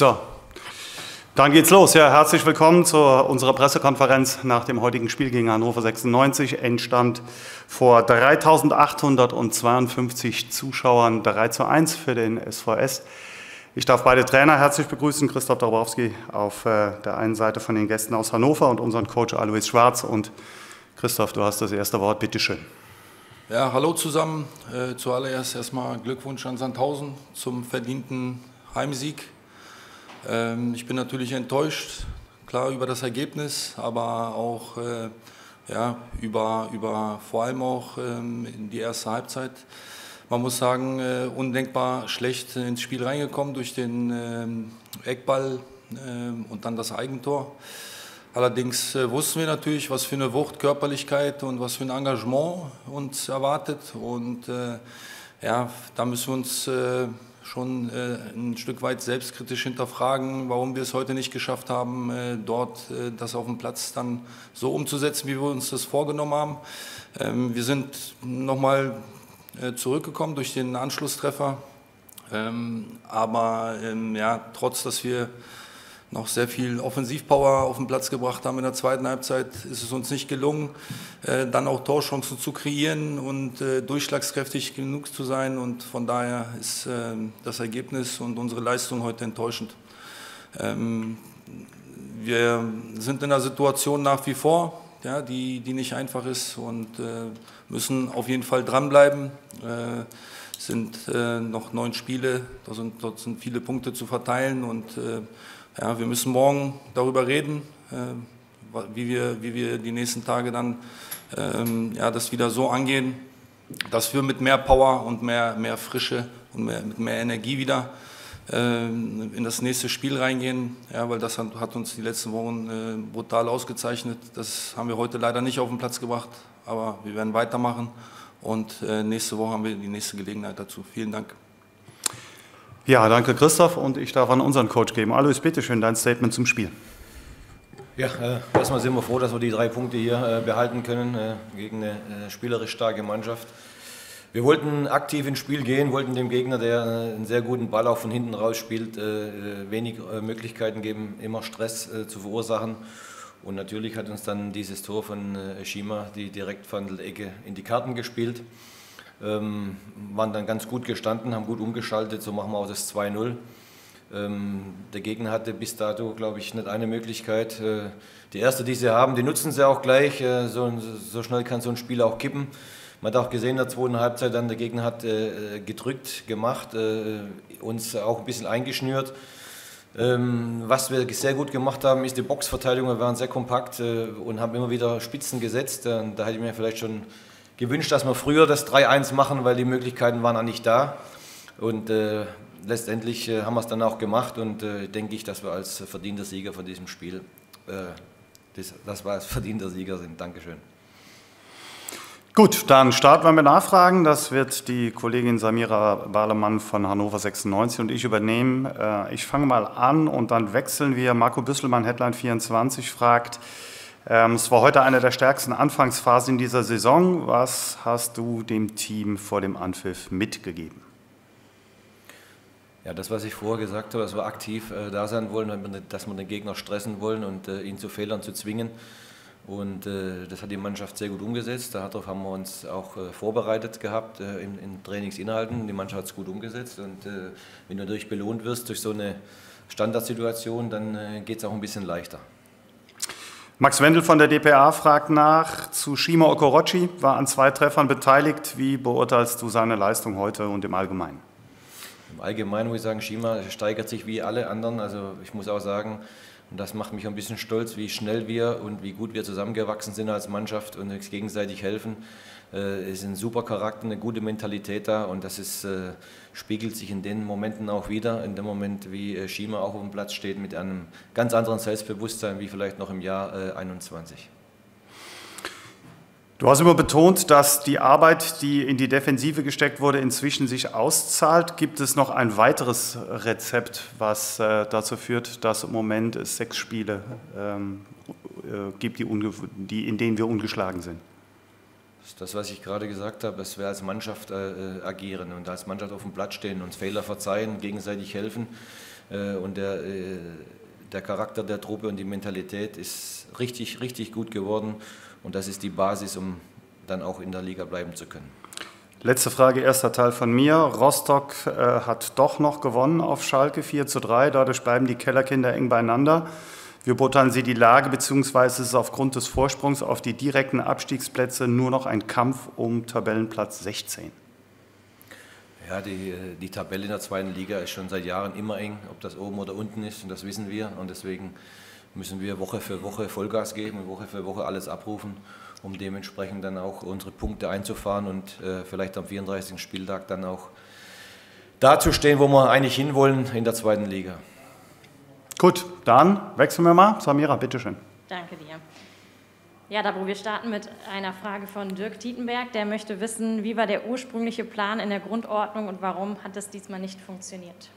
So, dann geht's los. Ja, herzlich willkommen zu unserer Pressekonferenz nach dem heutigen Spiel gegen Hannover 96. Endstand vor 3852 Zuschauern 3 zu 1 für den SVS. Ich darf beide Trainer herzlich begrüßen, Christoph Dabrowski auf äh, der einen Seite von den Gästen aus Hannover und unseren Coach Alois Schwarz. Und Christoph, du hast das erste Wort, bitteschön. Ja, hallo zusammen. Äh, zuallererst erstmal Glückwunsch an Sandhausen zum verdienten Heimsieg. Ähm, ich bin natürlich enttäuscht, klar über das Ergebnis, aber auch äh, ja, über, über vor allem auch ähm, in die erste Halbzeit man muss sagen, äh, undenkbar schlecht ins Spiel reingekommen durch den ähm, Eckball ähm, und dann das Eigentor. Allerdings äh, wussten wir natürlich, was für eine Wucht, Körperlichkeit und was für ein Engagement uns erwartet. Und äh, ja, da müssen wir uns schon ein Stück weit selbstkritisch hinterfragen, warum wir es heute nicht geschafft haben, dort das auf dem Platz dann so umzusetzen, wie wir uns das vorgenommen haben. Ähm, wir sind nochmal äh, zurückgekommen durch den Anschlusstreffer. Ähm, aber ähm, ja, trotz, dass wir noch sehr viel Offensivpower auf den Platz gebracht haben in der zweiten Halbzeit, ist es uns nicht gelungen, äh, dann auch Torchancen zu kreieren und äh, durchschlagskräftig genug zu sein. Und von daher ist äh, das Ergebnis und unsere Leistung heute enttäuschend. Ähm, wir sind in der Situation nach wie vor, die, die nicht einfach ist und äh, müssen auf jeden Fall dranbleiben. Äh, sind noch neun Spiele, da sind, dort sind viele Punkte zu verteilen und ja, wir müssen morgen darüber reden, äh, wie, wir, wie wir die nächsten Tage dann ähm, ja, das wieder so angehen, dass wir mit mehr Power und mehr, mehr Frische und mehr, mit mehr Energie wieder ähm, in das nächste Spiel reingehen, ja, weil das hat, uns die letzten Wochen äh, brutal ausgezeichnet. Das haben wir heute leider nicht auf den Platz gebracht, aber wir werden weitermachen und äh, nächste Woche haben wir die nächste Gelegenheit dazu. Vielen Dank. Ja, danke Christoph und ich darf an unseren Coach geben. Alois, bitteschön, dein Statement zum Spiel. Ja, äh, erstmal sind wir froh, dass wir die drei Punkte hier äh, behalten können äh, gegen eine äh, spielerisch starke Mannschaft. Wir wollten aktiv ins Spiel gehen, wollten dem Gegner, der äh, einen sehr guten Ball auch von hinten raus spielt, äh, wenig Möglichkeiten geben, immer Stress zu verursachen. Und natürlich hat uns dann dieses Tor von Shima, die Direktverhandelte-Ecke, in die Karten gespielt. Ähm, waren dann ganz gut gestanden, haben gut umgeschaltet, so machen wir auch das 2-0. Ähm, der Gegner hatte bis dato, glaube ich, nicht eine Möglichkeit. die erste, die sie haben, die nutzen sie auch gleich. so, so schnell kann so ein Spiel auch kippen. Man hat auch gesehen, in der zweiten Halbzeit dann der Gegner hat äh, gedrückt gemacht, äh, uns auch ein bisschen eingeschnürt. Ähm, was wir sehr gut gemacht haben, ist die Boxverteidigung. Wir waren sehr kompakt äh, und haben immer wieder Spitzen gesetzt. Äh, da hätte ich mir vielleicht schon gewünscht, dass wir früher das 3-1 machen, weil die Möglichkeiten waren eigentlich da. Und äh, letztendlich äh, haben wir es dann auch gemacht und denke ich, dass wir als verdienter Sieger von diesem Spiel, das, das war als verdienter Sieger sind. Dankeschön. Gut, dann starten wir mit Nachfragen. Das wird die Kollegin Samira Bahlemann von Hannover 96 und ich übernehmen. Äh, ich fange mal an und dann wechseln wir. Marco Büsselmann, Headline 24, fragt, ähm, es war heute eine der stärksten Anfangsphasen in dieser Saison. Was hast du dem Team vor dem Anpfiff mitgegeben? Ja, das, was ich vorher gesagt habe, dass wir aktiv äh, da sein wollen, dass wir den Gegner stressen wollen und äh, ihn zu Fehlern zu zwingen. Und äh, das hat die Mannschaft sehr gut umgesetzt. Darauf haben wir uns auch äh, vorbereitet gehabt äh, in, in, Trainingsinhalten. Die Mannschaft hat es gut umgesetzt. Und äh, wenn du dadurch belohnt wirst durch so eine Standardsituation, dann äh, geht es auch ein bisschen leichter. Max Wendel von der DPA fragt nach zu Shima Okorochi, war an zwei Treffern beteiligt. Wie beurteilst du seine Leistung heute und im Allgemeinen? Im Allgemeinen muss ich sagen, Shima steigert sich wie alle anderen. Also ich muss auch sagen, und das macht mich ein bisschen stolz, wie schnell wir und wie gut wir zusammengewachsen sind als Mannschaft und uns gegenseitig helfen. Es ist ein super Charakter, eine gute Mentalität da und das ist, äh, spiegelt sich in den Momenten auch wieder, in dem Moment, wie äh, Schima auch auf dem Platz steht mit einem ganz anderen Selbstbewusstsein wie vielleicht noch im Jahr 21. Du hast immer betont, dass die Arbeit, die in die Defensive gesteckt wurde, inzwischen sich auszahlt. Gibt es noch ein weiteres Rezept, was äh, dazu führt, dass im Moment es sechs Spiele ähm, äh, gibt, die, die, in denen wir ungeschlagen sind? Das was ich gerade gesagt habe, dass wir als Mannschaft äh, äh, agieren und als Mannschaft auf dem Platz stehen, uns Fehler verzeihen, gegenseitig helfen. Äh, und der, äh, der Charakter der Truppe und die Mentalität ist richtig, richtig gut geworden. Und das ist die Basis, um dann auch in der Liga bleiben zu können. Letzte Frage, erster Teil von mir. Rostock äh, hat doch noch gewonnen auf Schalke 4 zu 3. Dadurch bleiben die Kellerkinder eng beieinander. Wie beurteilen Sie die Lage, beziehungsweise ist es aufgrund des Vorsprungs auf die direkten Abstiegsplätze nur noch ein Kampf um Tabellenplatz 16? Ja, die, die Tabelle in der zweiten Liga ist schon seit Jahren immer eng, ob das oben oder unten ist, und das wissen wir. Und deswegen müssen wir Woche für Woche Vollgas geben und Woche für Woche alles abrufen, um dementsprechend dann auch unsere Punkte einzufahren und äh, vielleicht am 34. Spieltag dann auch dazustehen, wo wir eigentlich hinwollen in der zweiten Liga. Gut, dann wechseln wir mal. Samira, bitteschön. Danke dir. Ja, Dabro, wir starten mit einer Frage von Dirk Tietenberg. Der möchte wissen, wie war der ursprüngliche Plan in der Grundordnung und warum hat es diesmal nicht funktioniert?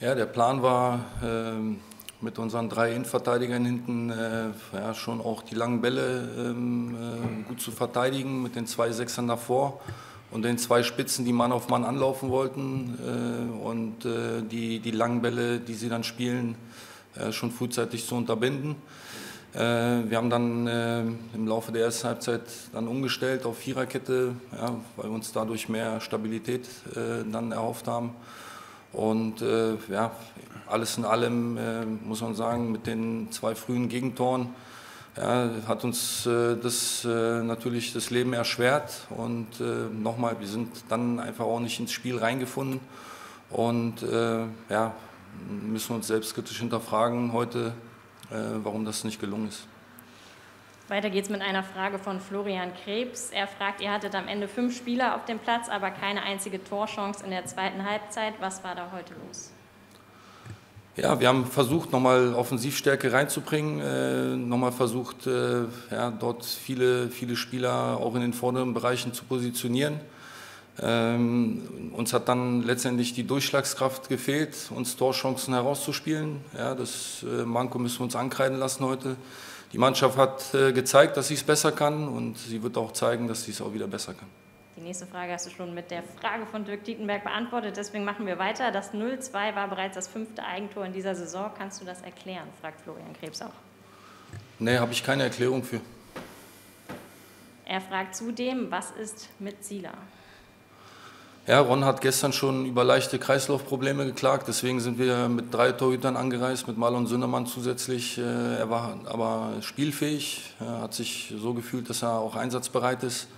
Ja, der Plan war, äh, mit unseren drei Innenverteidigern hinten äh, ja, schon auch die langen Bälle ähm, äh, gut zu verteidigen, mit den zwei Sechsern davor und den zwei Spitzen, die Mann auf Mann anlaufen wollten äh, und äh, die, die langen Bälle, die sie dann spielen, äh, schon frühzeitig zu unterbinden. Äh, wir haben dann im Laufe der ersten Halbzeit dann umgestellt auf Viererkette, ja, weil wir uns dadurch mehr Stabilität dann erhofft haben. Und ja, alles in allem muss man sagen, mit den zwei frühen Gegentoren ja, hat uns äh, das äh, natürlich das Leben erschwert und äh, nochmal, wir sind dann einfach auch nicht ins Spiel reingefunden und äh, ja, müssen uns selbstkritisch hinterfragen heute, äh, warum das nicht gelungen ist. Weiter geht's mit einer Frage von Florian Krebs. Er fragt, ihr hattet am Ende fünf Spieler auf dem Platz, aber keine einzige Torchance in der zweiten Halbzeit. Was war da heute los? Ja, wir haben versucht, nochmal Offensivstärke reinzubringen, äh, nochmal versucht, äh, ja, dort viele, viele Spieler auch in den vorderen Bereichen zu positionieren. Ähm, uns hat dann letztendlich die Durchschlagskraft gefehlt, uns Torchancen herauszuspielen. Ja, das äh, Manko müssen wir uns ankreiden lassen heute. Die Mannschaft hat äh, gezeigt, dass sie es besser kann und sie wird auch zeigen, dass sie es auch wieder besser kann. Die nächste Frage hast du schon mit der Frage von Dirk Dietenberg beantwortet. Deswegen machen wir weiter. Das 0-2 war bereits das fünfte Eigentor in dieser Saison. Kannst du das erklären? fragt Florian Krebs auch. Nee, habe ich keine Erklärung für. Er fragt zudem, was ist mit Zieler? Ja, Ron hat gestern schon über leichte Kreislaufprobleme geklagt. Deswegen sind wir mit drei Torhütern angereist, mit Marlon Sündermann zusätzlich. Äh, er war aber spielfähig, er hat sich so gefühlt, dass er auch einsatzbereit ist.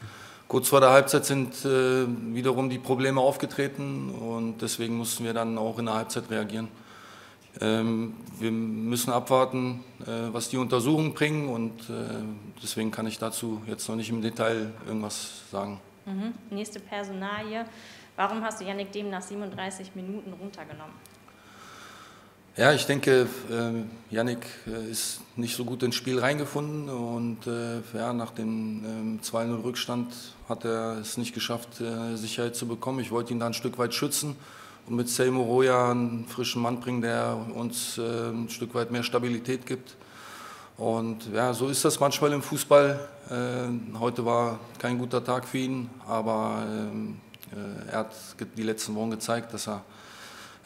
Kurz vor der Halbzeit sind äh, wiederum die Probleme aufgetreten und deswegen mussten wir dann auch in der Halbzeit reagieren. Ähm, wir müssen abwarten, äh, was die Untersuchungen bringen und äh, deswegen kann ich dazu jetzt noch nicht im Detail irgendwas sagen. Mhm. Nächste Personalie. Warum hast du Yannick Dem nach 37 Minuten runtergenommen? Ja, ich denke, äh, Yannick ist nicht so gut ins Spiel reingefunden und äh, ja, nach dem äh, 2-0 Rückstand hat er es nicht geschafft, äh, Sicherheit zu bekommen. Ich wollte ihn da ein Stück weit schützen und mit Selmo Roya einen frischen Mann bringen, der uns äh, ein Stück weit mehr Stabilität gibt. Und ja, so ist das manchmal im Fußball. Äh, heute war kein guter Tag für ihn, aber ähm, er hat die letzten Wochen gezeigt, dass er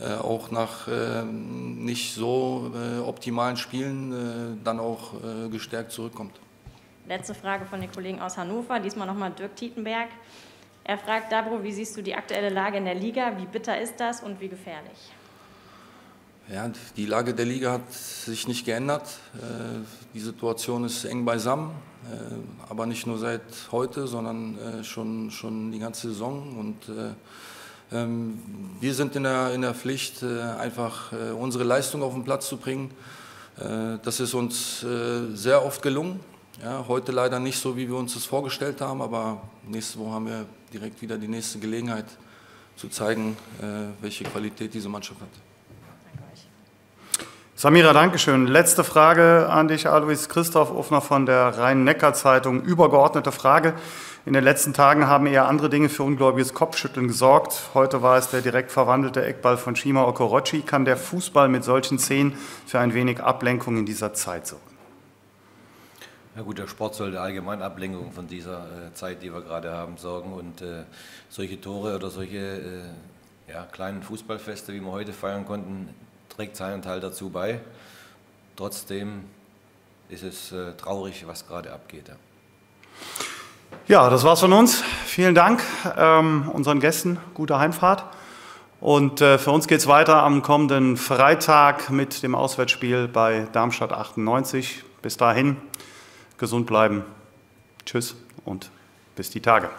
äh, auch nach äh, nicht so äh, optimalen Spielen dann auch gestärkt zurückkommt. Letzte Frage von den Kollegen aus Hannover, diesmal nochmal Dirk Tietenberg. Er fragt, Dabro, wie siehst du die aktuelle Lage in der Liga? Wie bitter ist das und wie gefährlich? Ja, die Lage der Liga hat sich nicht geändert. Die Situation ist eng beisammen, aber nicht nur seit heute, sondern schon, schon die ganze Saison. Und ähm, wir sind in der, in der Pflicht, äh, einfach äh, unsere Leistung auf den Platz zu bringen. Äh, das ist uns sehr oft gelungen. Ja, heute leider nicht so, wie wir uns das vorgestellt haben, aber nächste Woche haben wir direkt wieder die nächste Gelegenheit zu zeigen, welche Qualität diese Mannschaft hat. Samira, Dankeschön. Letzte Frage an dich, Alois Christoph Offner von der Rhein-Neckar-Zeitung. Übergeordnete Frage. In den letzten Tagen haben eher andere Dinge für ungläubiges Kopfschütteln gesorgt. Heute war es der direkt verwandelte Eckball von Shima Okorochi. Kann der Fußball mit solchen Szenen für ein wenig Ablenkung in dieser Zeit sorgen? Ja gut, der Sport sollte allgemein Ablenkung von dieser äh, Zeit, die wir gerade haben, sorgen. Und äh, solche Tore oder solche äh, ja, kleinen Fußballfeste, wie wir heute feiern konnten, trägt seinen Teil dazu bei. Trotzdem ist es äh, traurig, was gerade abgeht. Ja. ja, das war's von uns. Vielen Dank ähm, unseren Gästen. Gute Heimfahrt. Und äh, für uns geht es weiter am kommenden Freitag mit dem Auswärtsspiel bei Darmstadt 98. Bis dahin, gesund bleiben. Tschüss und bis die Tage.